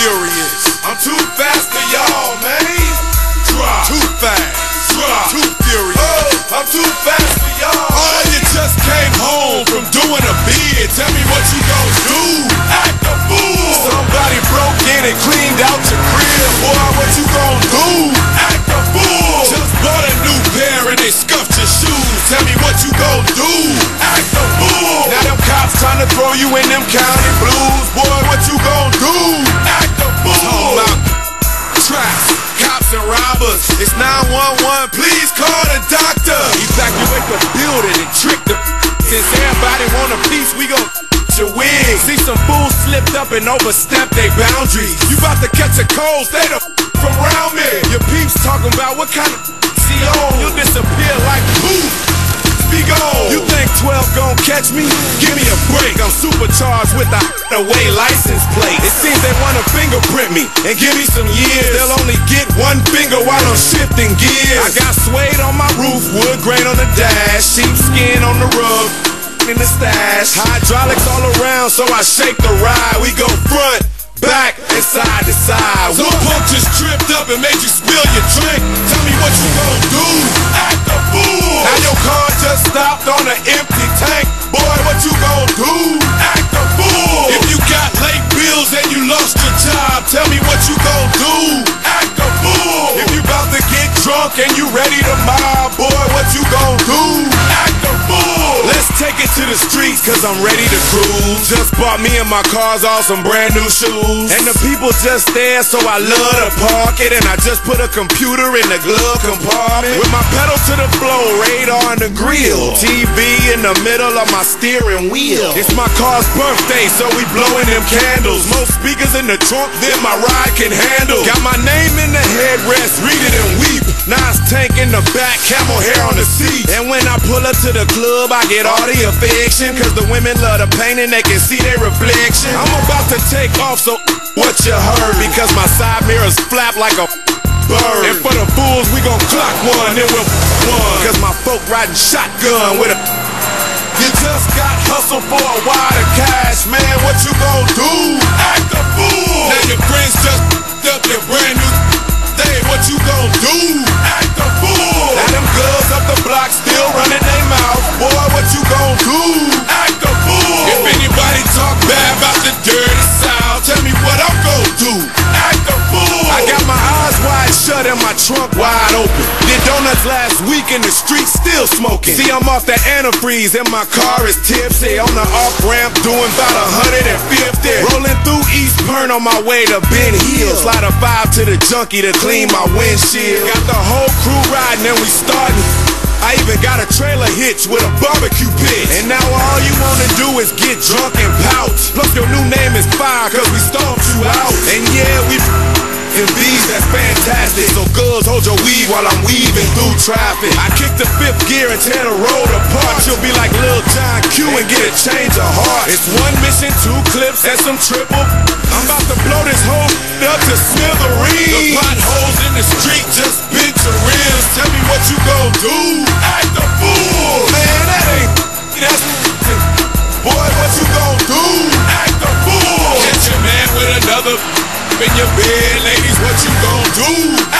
furious, I'm too fast for y'all, man. Drop. too fast, Drop. too furious. Oh, I'm too fast for y'all. Oh, you just came home from doing a bid. Tell me what you gon' do. Act a fool. Somebody broke in and cleaned out your crib. Boy, what you gon' do? Act a fool. Just bought a new pair and they scuffed your shoes. Tell me what you gon' do. Act a fool. Now them cops trying to throw you in them county blues. Robbers. It's 911, please call the doctor. Evacuate the building and trick the Since everybody want a piece, we gon' your wig. See some fools slipped up and overstepped their boundaries. You about to catch a cold, stay the from around me. Your peeps talking about what kind of on. You'll disappear like poof. Be gone. You think 12 gon' catch me? Give me a break. I'm supercharged with the away license plate. It seems they me and give me some years. They'll only get one finger while I'm shifting gears. I got suede on my roof, wood grain on the dash, sheepskin on the rug. In the stash, hydraulics all around, so I shake the ride. We go front, back, and side to side. Some punk just tripped up and made you and you ready to mob, boy, what you gon' do? Act a fool. Let's take it to the streets, cause I'm ready to cruise. Just bought me and my cars all some brand new shoes. And the people just there, so I love to park it. And I just put a computer in the glove compartment. With my pedal to the floor, radar on the grill. TV in the middle of my steering wheel. It's my car's birthday, so we blowing them candles. Most speakers in the trunk than my ride can handle. Got my name in the headrest, read it and weep. NOS tank in the back, camel hair on the seat. And when I pull up to the club, I get all the affection. Cause the women love the pain and they can see their reflection. I'm about to take off, so what you heard? Because my side mirrors flap like a bird. And for the fools, we gon' clock one, then we'll one. Cause my folk riding shotgun with a. You just got hustle for a Last week in the street, still smoking. See, I'm off that antifreeze and my car is tipsy. On the off ramp, doing about 150. Rolling through East Point on my way to Ben Hill. Slide a five to the junkie to clean my windshield. Got the whole crew riding and we starting. I even got a trailer hitch with a barbecue pit. And now all you wanna do is get drunk and pout. Plus your new name is Fire, cause we stomped you out. And yeah, we that's fantastic. So girls, hold your weed while I'm weaving through traffic. I kick the fifth gear and tear the road apart. You'll be like Lil John Q and get a change of heart. It's one mission, two clips, and some triple. I'm about to blow this whole up to smithereens. The potholes in the street just bent your rims. Tell me what you gon' do. in your bed, ladies, what you gonna do?